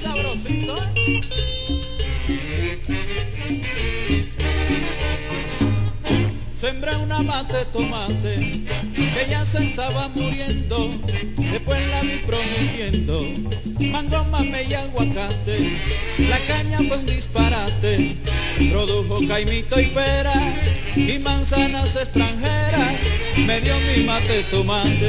Sabrosito. Sembré una mate tomate que ya se estaba muriendo. Después la vi produciendo mango, mame y aguacate. La caña fue un disparate. Produjo caimito y pera y manzanas extranjeras. Me dio mi mate tomate.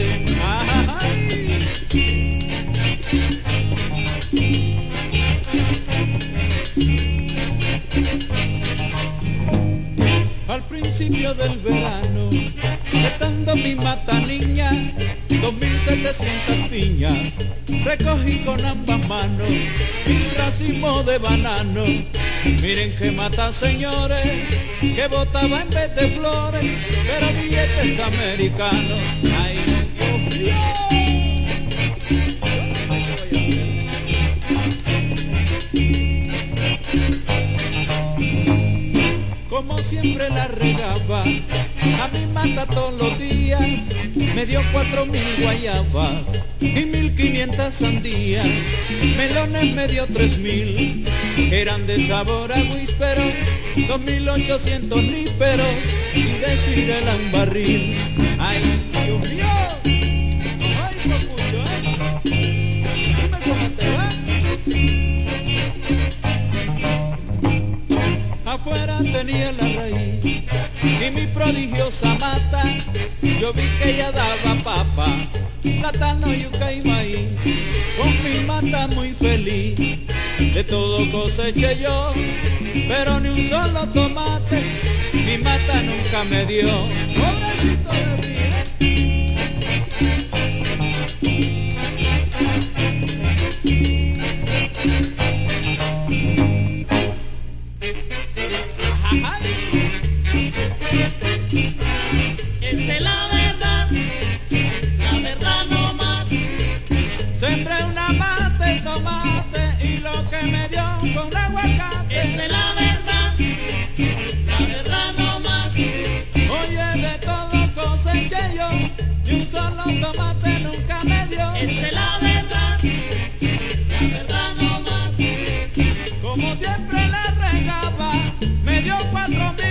Al principio del verano, estando mi mata niña, 2700 piñas, recogí con ambas manos un racimo de banano. Miren que mata señores, que botaba en vez de flores, pero billetes americanos. Ay, Dios a mi mata todos los días, me dio cuatro mil guayabas y mil quinientas sandías, melones me dio tres mil, eran de sabor a pero dos mil ochocientos níperos y decir el barril. Ay, Dios mío, ¿eh? Afuera tenía la raíz y mi prodigiosa mata. Yo vi que ella daba papa plátano yuca y maíz. Con mi mata muy feliz. De todo coseché yo pero ni un solo tomate. Mi mata nunca me dio Es que la verdad, la verdad no más. Como siempre le regaba, me dio cuatro mil.